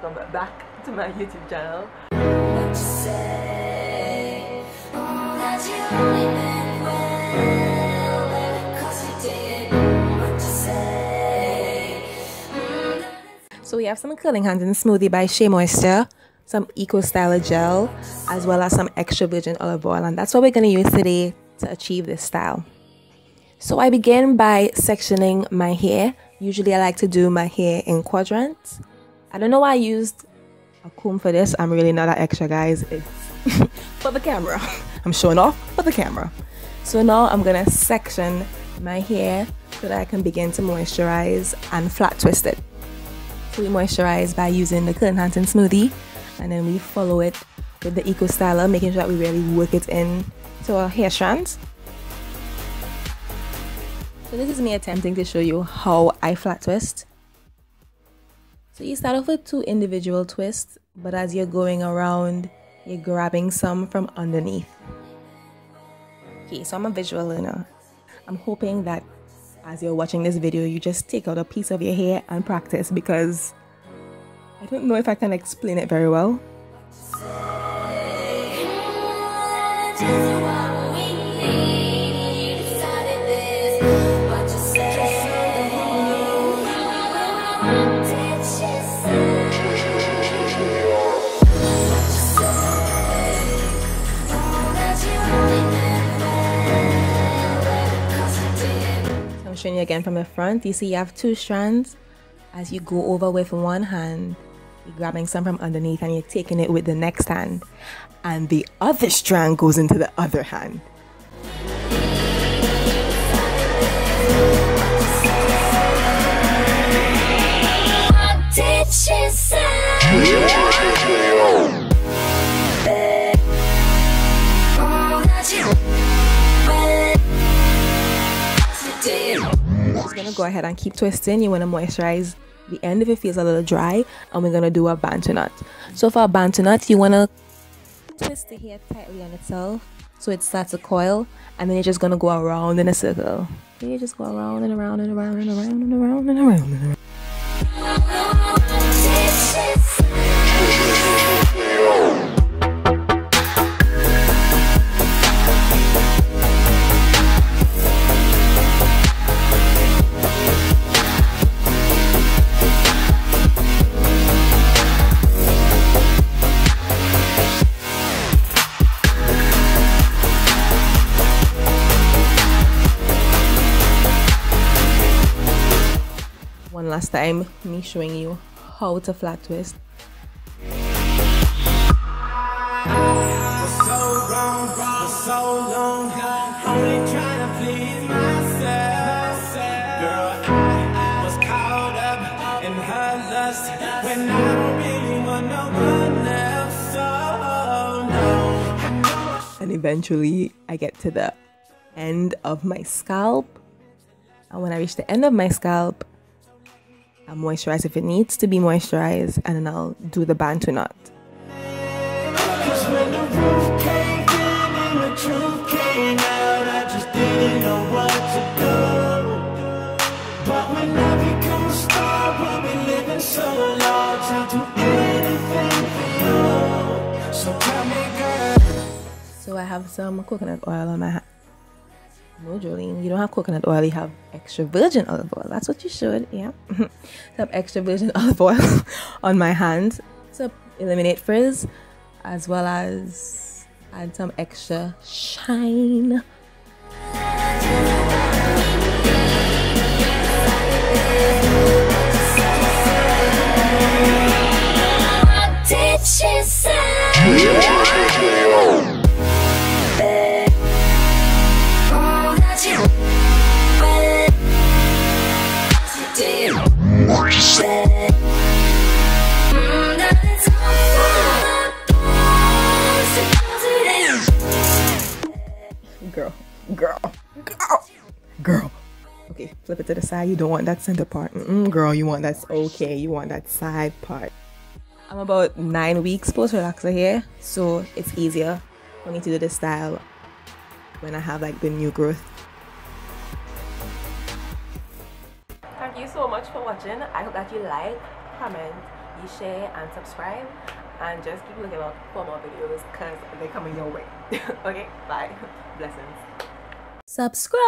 welcome back to my YouTube channel. So we have some Curl Enhancing Smoothie by Shea Moisture, some Eco Styler gel, as well as some extra virgin olive oil, and that's what we're going to use today to achieve this style. So I begin by sectioning my hair. Usually I like to do my hair in quadrants. I don't know why I used a comb for this. I'm really not that extra, guys. It's for the camera. I'm showing off for the camera. So now I'm gonna section my hair so that I can begin to moisturize and flat twist it. So we moisturize by using the Curl Enhancing Smoothie and then we follow it with the Eco Styler, making sure that we really work it in to our hair strands. So this is me attempting to show you how I flat twist. So you start off with two individual twists, but as you're going around, you're grabbing some from underneath. Okay, so I'm a visual learner. I'm hoping that as you're watching this video, you just take out a piece of your hair and practice because I don't know if I can explain it very well. You again from the front. You see you have two strands. As you go over with one hand, you're grabbing some from underneath and you're taking it with the next hand. And the other strand goes into the other hand. Just gonna go ahead and keep twisting. You wanna moisturize the end if it feels a little dry, and we're gonna do a bantu knot. So for a bantu knot, you wanna twist the hair tightly on itself so it starts to coil, and then you're just gonna go around in a circle. You just go around and around and around and around and around and around and around. One last time, me showing you how to flat twist. And eventually, I get to the end of my scalp. And when I reach the end of my scalp, I'll moisturize if it needs to be moisturized, and then I'll do the bantu knot. So I have some coconut oil on my hand. No, Jolyne, you don't have coconut oil, you have extra virgin olive oil. That's what you should, yeah. have extra virgin olive oil on my hands to eliminate frizz as well as add some extra shine. Girl, girl, girl, girl. Okay, flip it to the side. You don't want that center part. Mm-mm, girl, you want that. okay. You want that side part. I'm about nine weeks post relaxer here, so it's easier for me to do this style when I have like the new growth. So much for watching. I hope that you like, comment, you share and subscribe. And just keep looking out for more videos because they're coming your way. Okay bye. Blessings. Subscribe